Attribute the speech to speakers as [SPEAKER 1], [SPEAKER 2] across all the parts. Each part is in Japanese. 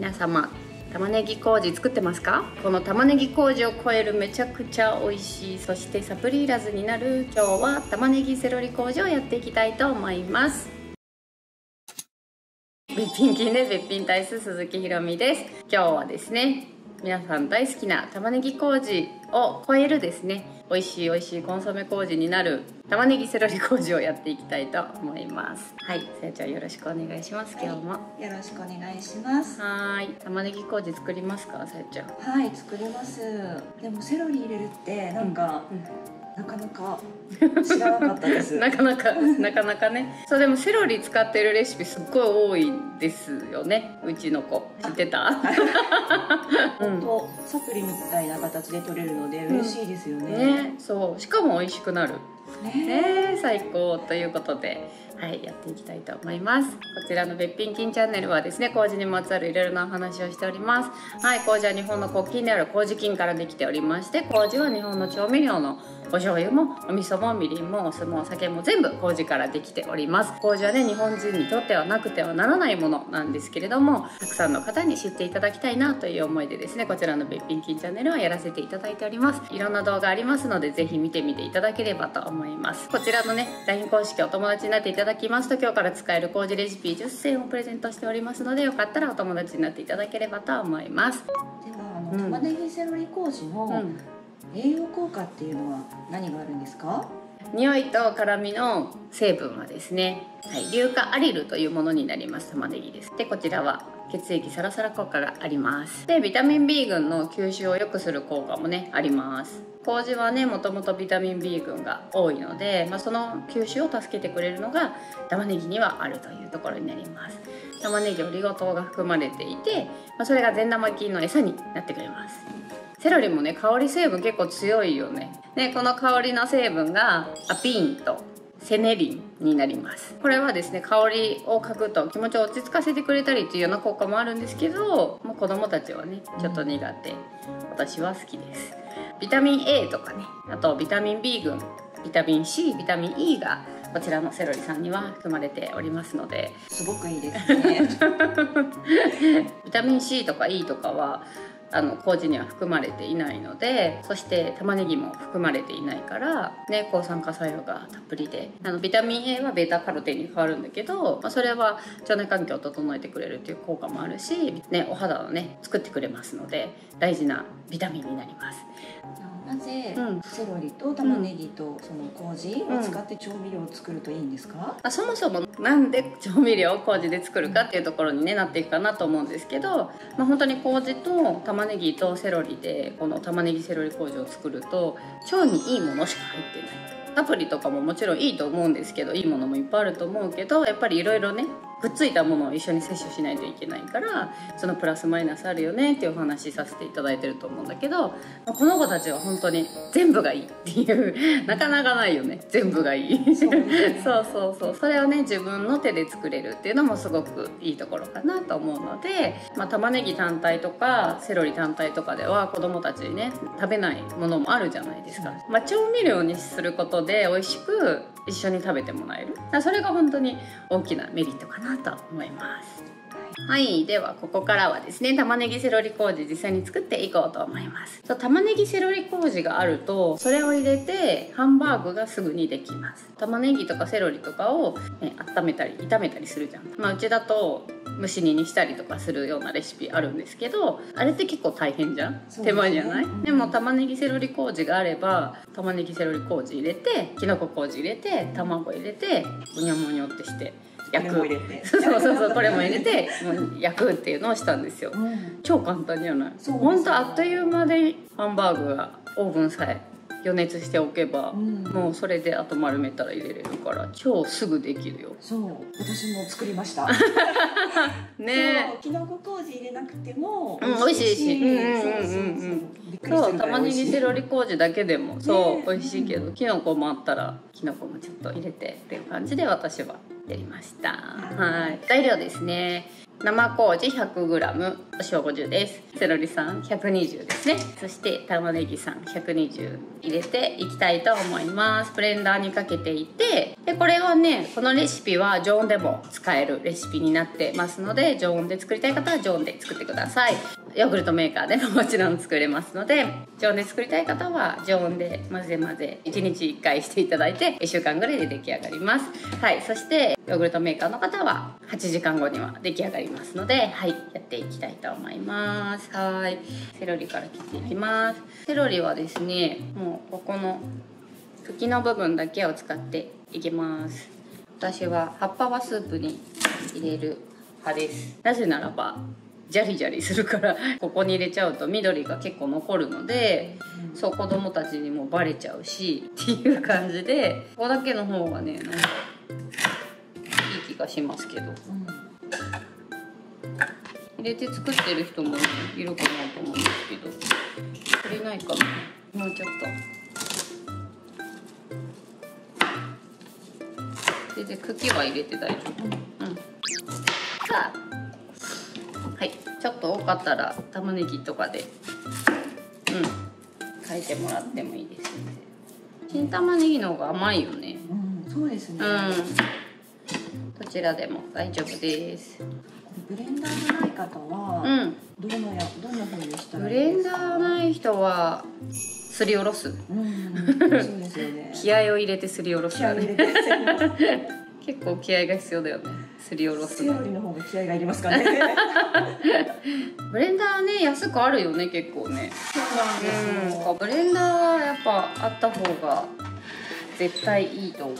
[SPEAKER 1] 皆様玉ねぎ麹作ってますか？この玉ねぎ麹を超えるめちゃくちゃ美味しいそしてサプリいらずになる今日は玉ねぎセロリ麹をやっていきたいと思います。べっぴん金でべっぴん大ス鈴木ひろみです。今日はですね皆さん大好きな玉ねぎ麹を超えるですね美味しい美味しいコンソメ麹になる玉ねぎセロリ麹をやっていきたいと思います。はいさやちゃんよろしくお願いします、今日も。よ
[SPEAKER 2] ろしくお願いします。
[SPEAKER 1] はい。玉ねぎ麹作りますかさやちゃん。
[SPEAKER 2] はい作ります。でもセロリ入れるってなんか、うんうんなかなか知らなかったです。
[SPEAKER 1] なかなかなかなかね。そうでもセロリ使ってるレシピすっごい多いですよね。うちの子。知ってた？
[SPEAKER 2] 本当、うん、サプリみたいな形で取れるので嬉しいですよね。うん
[SPEAKER 1] ね、そう。しかも美味しくなる。ね。最高ということで。はいやっていきたいと思います。こちらのべっぴん金チャンネルはですね麹にまつわるいろいろなお話をしております。はい麹は日本の国金である麹菌からできておりまして麹は日本の調味料のお醤油もお味噌もみりんもお酢もお酒も全部麹からできております。麹はね日本人にとってはなくてはならないものなんですけれどもたくさんの方に知っていただきたいなという思いでですねこちらのべっぴん金チャンネルはやらせていただいております。いろんな動画ありますのでぜひ見てみていただければと思います。こちらのね LINE 公式お友達になっていただきますと今日から使える麹レシピ10選をプレゼントしておりますのでよかったらお友達になっていただければと思います。で
[SPEAKER 2] はあの、うん、玉ねぎセロリ麹の、うん栄養効果っていうのは何があるんですか？
[SPEAKER 1] 匂いと辛みの成分はですね、はい、硫化アリルというものになります玉ねぎです。でこちらは血液サラサラ効果があります。でビタミン B 群の吸収を良くする効果もねあります。麹はねもともとビタミン B 群が多いので、まあ、その吸収を助けてくれるのが玉ねぎにはあるというところになります。玉ねぎオリゴ糖が含まれていて、まあ、それが善玉菌の餌になってくれます。セロリもね香り成分結構強いよね。でこの香りの成分がアピーンとセネリンになります。これはですね香りを嗅ぐと気持ちを落ち着かせてくれたりっていうような効果もあるんですけどもう子供たちはねちょっと苦手。私は好きです。ビタミン A とかねあとビタミン B 群ビタミン C ビタミン E がこちらのセロリさんには含まれておりますので
[SPEAKER 2] すごくいいですね。
[SPEAKER 1] ビタミン C とか E とかはあの麹には含まれていないのでそして玉ねぎも含まれていないから、ね、抗酸化作用がたっぷりであのビタミン A は β カロテンに変わるんだけど、まあ、それは腸内環境を整えてくれるっていう効果もあるし、ね、お肌をね作ってくれますので大事なビタミンになります。
[SPEAKER 2] なぜ、セロリと玉ねぎとその麹を使って調味料を作るといいんですか、
[SPEAKER 1] あそもそもなんで調味料を麹で作るかっていうところに、ね、なっていくかなと思うんですけど、まあ、本当に麹と玉ねぎとセロリでこの玉ねぎセロリ麹を作ると腸にいいものしか入ってないアプリとかももちろんいいと思うんですけどいいものもいっぱいあると思うけどやっぱりいろいろねくっついたものを一緒に摂取しないといけないからそのプラスマイナスあるよねっていうお話させていただいてると思うんだけどこの子たちは本当に全部がいいっていう なかなかないよね。全部がいい。そう、ね、そうそうそう。それをね自分の手で作れるっていうのもすごくいいところかなと思うので、まあ、玉ねぎ単体とかセロリ単体とかでは子供たちにね食べないものもあるじゃないですか、まあ、調味料にすることで美味しく一緒に食べてもらえる。それが本当に大きなメリットかなと思います。はい。ではここからはですね玉ねぎセロリ麹実際に作っていこうと思います。そう玉ねぎセロリ麹があるとそれを入れてハンバーグがすぐにできます。玉ねぎとかセロリとかを、ね、温めたり炒めたりするじゃん。まあうちだと蒸し煮にしたりとかするようなレシピあるんですけどあれって結構大変じゃん、手間じゃない？でも玉ねぎセロリ麹があれば玉ねぎセロリ麹入れてきのこ麹入れて卵入れてむにょむにょってして焼く。そうそうそうこれも入れて焼くっていうのをしたんですよ、うん、超簡単じゃない？本当あっという間でハンバーグがオーブンさえ予熱しておけば、うん、もうそれであと丸めたら入れれるから超すぐできるよ。
[SPEAKER 2] そう。私も作りました。
[SPEAKER 1] ね。
[SPEAKER 2] きのこ麹入れなくても、
[SPEAKER 1] うん、美味しいし。うんうんうんうん。そう玉ねぎセロリ麹だけでもそう、ね、美味しいけどきのこもあったらきのこもちょっと入れてっていう感じで私はやりました。はい。材料ですね生麹 100g お塩50です。セロリさん120ですね。そして玉ねぎさん120入れていきたいと思います。ブレンダーにかけていてでこれはねこのレシピは常温でも使えるレシピになってますので常温で作りたい方は常温で作ってください。ヨーグルトメーカーでも もちろん作れますので常温で作りたい方は常温で混ぜ混ぜ1日1回していただいて1週間ぐらいで出来上がります。はいそしてヨーグルトメーカーの方は8時間後には出来上がりますのではいやっていきたいと思います。はいセロリから切っていきます。セロリはですねもうここの茎の部分だけを使っていきます。私は葉っぱはスープに入れる派です。なぜならばジャリジャリするから ここに入れちゃうと緑が結構残るのでそう子供たちにもバレちゃうしっていう感じでここだけの方がねなんかいい気がしますけど。入れて作ってる人も、ね、いるかなと思うんですけど。足りないかな。もうちょっと。全然茎は入れて大丈夫。うん。さあはい。ちょっと多かったら玉ねぎとかで。うん。書いてもらってもいいですね。新玉ねぎの方が甘いよね。
[SPEAKER 2] うん、そうですね、
[SPEAKER 1] うん。どちらでも大丈夫です。
[SPEAKER 2] ブレンダーがない方は、
[SPEAKER 1] うん。
[SPEAKER 2] どのやどんな風にしたら
[SPEAKER 1] ブレンダーない人はすりおろす。
[SPEAKER 2] うん、そうですよね。
[SPEAKER 1] 気合を入れてすりおろす。
[SPEAKER 2] 気合を入れて
[SPEAKER 1] 結構気合が必要だよね。すりおろす
[SPEAKER 2] セロリの方が気合がいりますかね。
[SPEAKER 1] ブレンダーね安くあるよね結構ね。
[SPEAKER 2] そうなんですよ、
[SPEAKER 1] うん。ブレンダーはやっぱあった方が絶対いいと思う。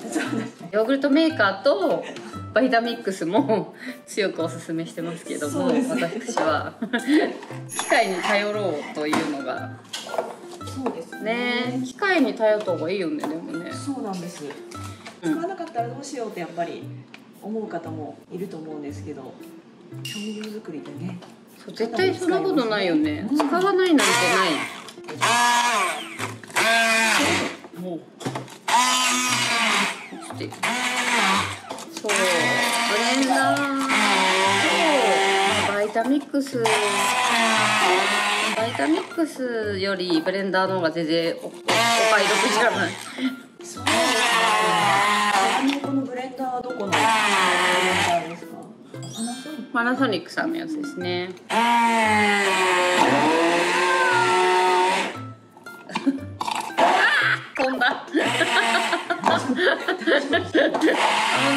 [SPEAKER 1] ヨーグルトメーカーとバイタミックスも強くおすすめしてますけども、
[SPEAKER 2] ね。
[SPEAKER 1] 私は。機械に頼ろうというのが。
[SPEAKER 2] そうです
[SPEAKER 1] ね。機械に頼った方がいいよねでもね。
[SPEAKER 2] そうなんです。
[SPEAKER 1] うん
[SPEAKER 2] 使わなかったらどうしようってやっぱり思う方もいると思うんですけど調味料作りってね。
[SPEAKER 1] そう絶対そんなことないよね、
[SPEAKER 2] うん。
[SPEAKER 1] 使わないなんてない。もう。そうブレンダー。と、まあバイタミックス。バイタミックスよりブレンダーの方が全然おお買い得じゃない。
[SPEAKER 2] そうですねちなみにこのブレンダーはどこのブレンダーですかパナソニック
[SPEAKER 1] さんのやつですね。飛んだ危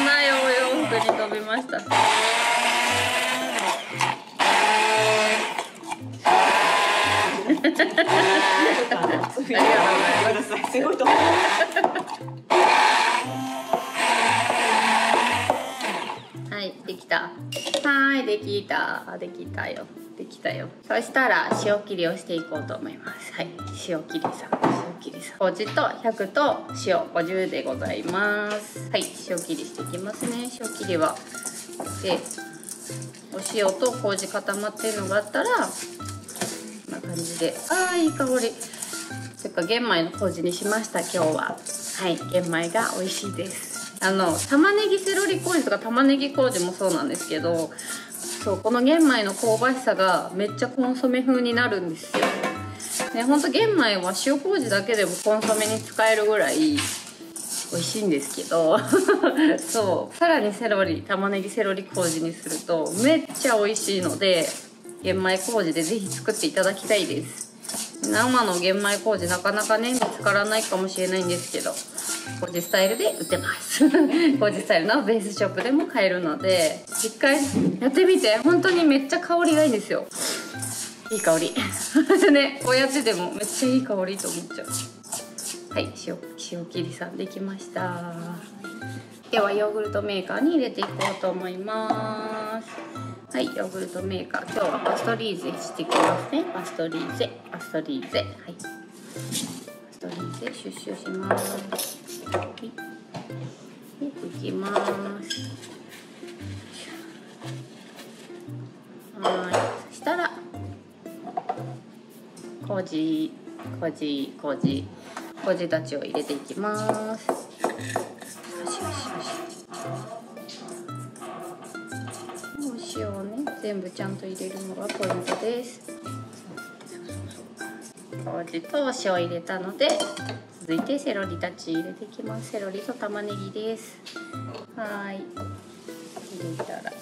[SPEAKER 1] ないお洋服に飛びました。
[SPEAKER 2] すごいすごいと思う。
[SPEAKER 1] た。できたよ。できたよ。そしたら塩切りをしていこうと思います。はい。塩切りさん。塩切りさん。麹と100と塩50でございます。はい。塩切りしていきますね。塩切りは。でお塩と麹固まってるのがあったらこんな感じで。ああいい香り。というか玄米の麹にしました今日は。はい。玄米が美味しいです。あの玉ねぎセロリ麹とか玉ねぎ麹もそうなんですけどそうこの玄米の香ばしさがめっちゃコンソメ風になるんですよ。ねほんと玄米は塩麹だけでもコンソメに使えるぐらい美味しいんですけど。そう。さらにセロリ玉ねぎセロリ麹にするとめっちゃ美味しいので玄米麹でぜひ作っていただきたいです。生の玄米麹なかなかね見つからないかもしれないんですけど。麹スタイルで売ってます。麹スタイルのベースショップでも買えるので一回やってみて。本当にめっちゃ香りがいいんですよ。いい香り。ねこうやってでもめっちゃいい香りと思っちゃう。はい塩塩切りさんできました。ではヨーグルトメーカーに入れていこうと思います。はいヨーグルトメーカー。今日はパストリーゼしていきますね。パストリーゼパストリーゼ。はい。パストリーゼシュッシュします。麹麹麹麹たちを入れていきます。お塩をね。全部ちゃんと入れるのがポイントです。麹とお塩入れたので続いてセロリたち入れていきます。セロリと玉ねぎです。はい。入れたら。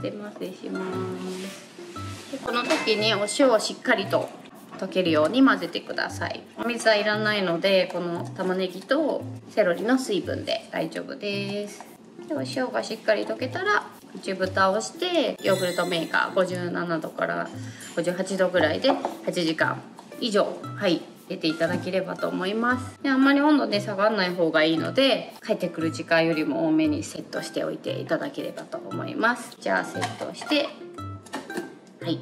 [SPEAKER 1] 混ぜ混ぜします。でこの時にお塩をしっかりと溶けるように混ぜてください。お水はいらないのでこの玉ねぎとセロリの水分で大丈夫です。でお塩がしっかり溶けたら内蓋をしてヨーグルトメーカー57度から58度ぐらいで8時間以上はい入れていただければと思います。であんまり温度で下がらない方がいいので帰ってくる時間よりも多めにセットしておいていただければと思います。じゃあセットしてはい。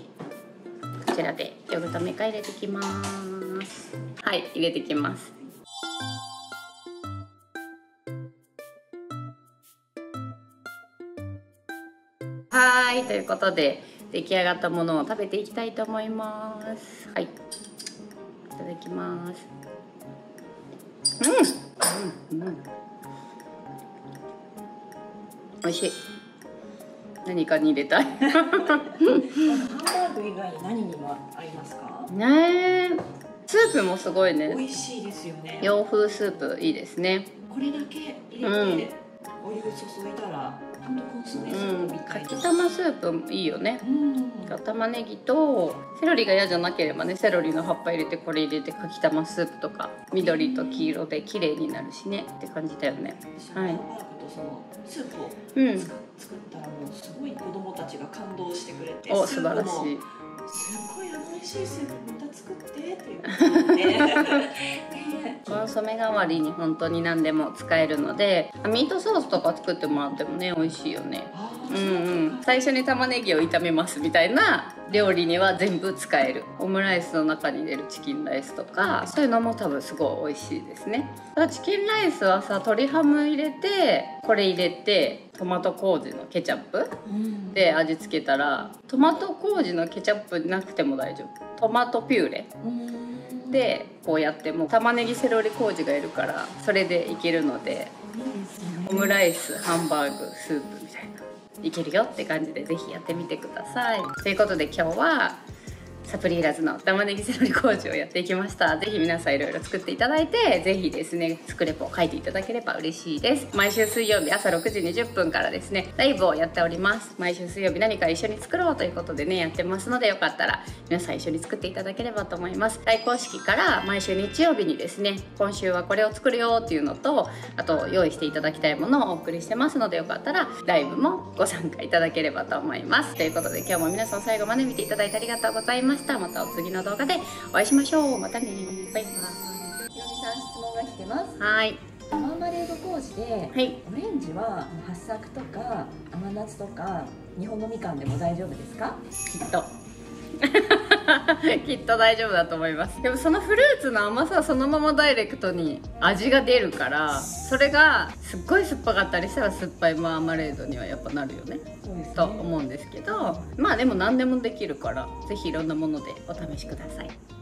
[SPEAKER 1] こちらでヨーグルトメーカー入れてきます。はい入れてきます。はいということで出来上がったものを食べていきたいと思います。はい。ただきます。うん、うん。うん、美味しい。何かに入れたい。
[SPEAKER 2] ハンバーグ以外に何にもありますか？
[SPEAKER 1] ねえスープもすごいね。
[SPEAKER 2] 美味しいですよね。
[SPEAKER 1] 洋風スープいいですね。
[SPEAKER 2] これだけ入れて、
[SPEAKER 1] うん。
[SPEAKER 2] お湯注いだら
[SPEAKER 1] うん。かきたまスープいいよね
[SPEAKER 2] うん。
[SPEAKER 1] 玉ねぎとセロリが嫌じゃなければねセロリの葉っぱ入れてこれ入れてかきたまスープとか緑と黄色で綺麗になるしねって感じだよね。はい。
[SPEAKER 2] そのスープを
[SPEAKER 1] うん。
[SPEAKER 2] 作作ったらもうすごい子供たちが感動してくれて
[SPEAKER 1] お
[SPEAKER 2] ス
[SPEAKER 1] 素晴らしい
[SPEAKER 2] すっごい美味しいスープまた作ってっていう感じでね
[SPEAKER 1] コンソメ代わりに本当に何でも使えるのでミートソースとか作ってもらってもね美味しいよね。
[SPEAKER 2] あ
[SPEAKER 1] う
[SPEAKER 2] ー
[SPEAKER 1] んうん。最初に玉ねぎを炒めますみたいな料理には全部使える。オムライスの中に入れるチキンライスとか。そういうのも多分すごい美味しいですね。ただチキンライスはさ鶏ハム入れてこれ入れてトマト麹のケチャップ
[SPEAKER 2] うん。
[SPEAKER 1] で味付けたらトマト麹のケチャップなくても大丈夫。トマトピューレ。
[SPEAKER 2] うん。
[SPEAKER 1] でこうやってもう玉ねぎセロリ麹がいるからそれでいけるので
[SPEAKER 2] ね。
[SPEAKER 1] オムライスハンバーグスープみたいないけるよって感じでぜひやってみてください。ということで今日はサプリいらずの玉ねぎセロリ麹をやっていきました。ぜひ皆さんいろいろ作っていただいてぜひですね作れポを書いていただければ嬉しいです。毎週水曜日朝6時20分からですねライブをやっております。毎週水曜日何か一緒に作ろうということでねやってますのでよかったら皆さん一緒に作っていただければと思います。大公式から毎週日曜日にですね今週はこれを作るよっていうのとあと用意していただきたいものをお送りしてますのでよかったらライブもご参加いただければと思います。ということで今日も皆さん最後まで見ていただいてありがとうございました。また。お次の動画でお会いしましょう。またね。バイバ
[SPEAKER 2] ひろみさん質問が来てます。
[SPEAKER 1] イはい。
[SPEAKER 2] マーマレード麹で
[SPEAKER 1] はい。
[SPEAKER 2] オレンジは八作とか甘夏とか日本のみかんでも大丈夫ですか？
[SPEAKER 1] きっと きっと大丈夫だと思います。でもそのフルーツの甘さはそのままダイレクトに味が出るからそれがすっごい酸っぱかったりしたら酸っぱいマーマレードにはやっぱなるよね。
[SPEAKER 2] そうです
[SPEAKER 1] と思うんですけど。まあでも何でもできるからぜひいろんなものでお試しください